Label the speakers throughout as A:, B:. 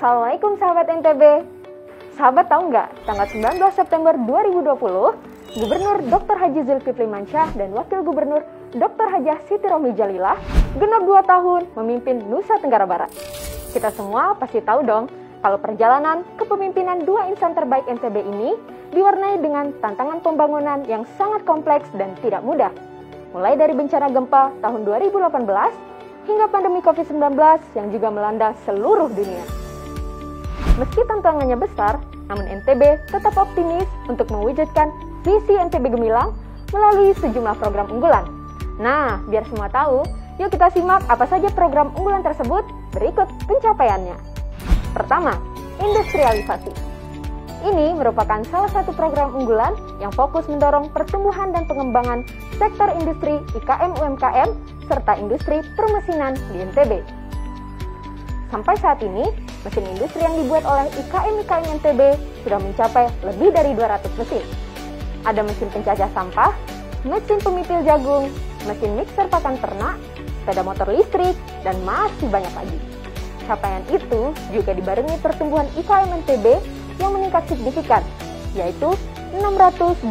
A: Assalamualaikum sahabat NTB. Sahabat tahu nggak, tanggal 19 September 2020, Gubernur Dr. Haji Zulkifli Mansyah dan Wakil Gubernur Dr. Hajah Siti Romi Jalillah genap 2 tahun memimpin Nusa Tenggara Barat. Kita semua pasti tahu dong kalau perjalanan kepemimpinan dua insan terbaik NTB ini diwarnai dengan tantangan pembangunan yang sangat kompleks dan tidak mudah. Mulai dari bencana gempa tahun 2018 hingga pandemi COVID-19 yang juga melanda seluruh dunia. Meski tantangannya besar, namun NTB tetap optimis untuk mewujudkan visi NTB Gemilang melalui sejumlah program unggulan. Nah, biar semua tahu, yuk kita simak apa saja program unggulan tersebut berikut pencapaiannya. Pertama, industrialisasi. Ini merupakan salah satu program unggulan yang fokus mendorong pertumbuhan dan pengembangan sektor industri IKM UMKM serta industri permesinan di NTB. Sampai saat ini, mesin industri yang dibuat oleh IKM-IKM NTB sudah mencapai lebih dari 200 mesin. Ada mesin pencacah sampah, mesin pemipil jagung, mesin mixer pakan ternak, sepeda motor listrik, dan masih banyak lagi. Capaian itu juga dibarengi pertumbuhan IKM NTB yang meningkat signifikan, yaitu 627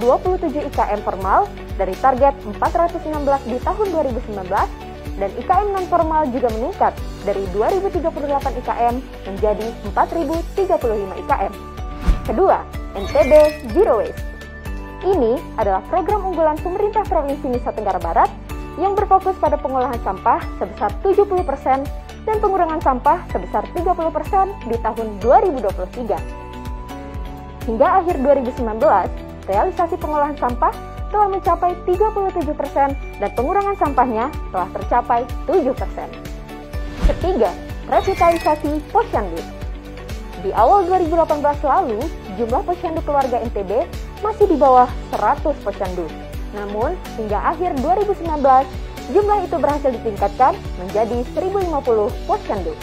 A: IKM formal dari target 416 di tahun 2019 dan IKM non-formal juga meningkat dari 2038 IKM menjadi 4035 IKM. Kedua, NTB Zero Waste. Ini adalah program unggulan pemerintah Provinsi Nusa Tenggara Barat yang berfokus pada pengolahan sampah sebesar 70% dan pengurangan sampah sebesar 30% di tahun 2023. Hingga akhir 2019, realisasi pengolahan sampah telah mencapai 37% dan pengurangan sampahnya telah tercapai 7%. Ketiga, revitalisasi posyandu. Di awal 2018 lalu, jumlah posyandu keluarga NTB masih di bawah 100 posyandu. Namun, hingga akhir 2019, jumlah itu berhasil ditingkatkan menjadi 1050 posyandu.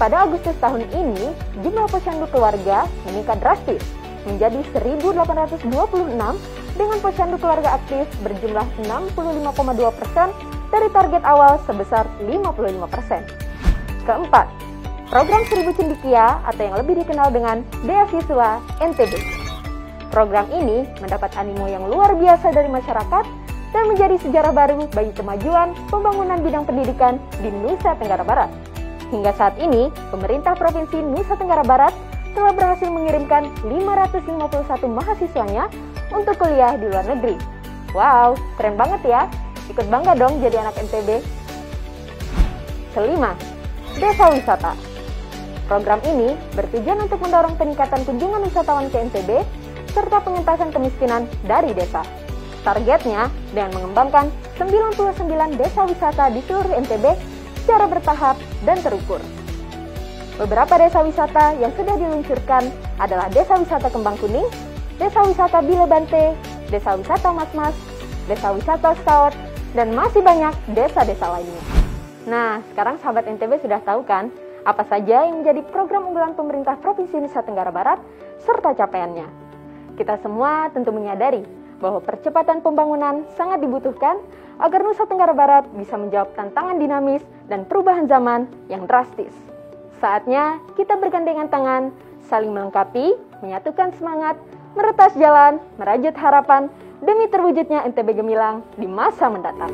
A: Pada Agustus tahun ini, jumlah posyandu keluarga meningkat drastis menjadi 1.826 dengan posyandu keluarga aktif berjumlah 65,2 persen dari target awal sebesar 55 persen. Keempat, program Seribu Cendikia atau yang lebih dikenal dengan Beasiswa NTB. Program ini mendapat animo yang luar biasa dari masyarakat dan menjadi sejarah baru bagi kemajuan pembangunan bidang pendidikan di Nusa Tenggara Barat. Hingga saat ini, pemerintah Provinsi Nusa Tenggara Barat telah berhasil mengirimkan 551 mahasiswanya untuk kuliah di luar negeri. Wow, keren banget ya. Ikut bangga dong jadi anak NTB. Kelima, Desa Wisata. Program ini bertujuan untuk mendorong peningkatan kunjungan wisatawan ke NTB serta pengentasan kemiskinan dari desa. Targetnya dengan mengembangkan 99 desa wisata di seluruh NTB secara bertahap dan terukur. Beberapa desa wisata yang sudah diluncurkan adalah Desa Wisata Kembang Kuning, Desa Wisata Bilebante, Desa Wisata Mas Mas, Desa Wisata Scout, dan masih banyak desa-desa lainnya. Nah, sekarang sahabat NTB sudah tahu kan apa saja yang menjadi program unggulan pemerintah Provinsi Nusa Tenggara Barat serta capaiannya. Kita semua tentu menyadari bahwa percepatan pembangunan sangat dibutuhkan agar Nusa Tenggara Barat bisa menjawab tantangan dinamis dan perubahan zaman yang drastis. Saatnya kita bergandengan tangan, saling melengkapi, menyatukan semangat, meretas jalan, merajut harapan demi terwujudnya NTB Gemilang di masa mendatang.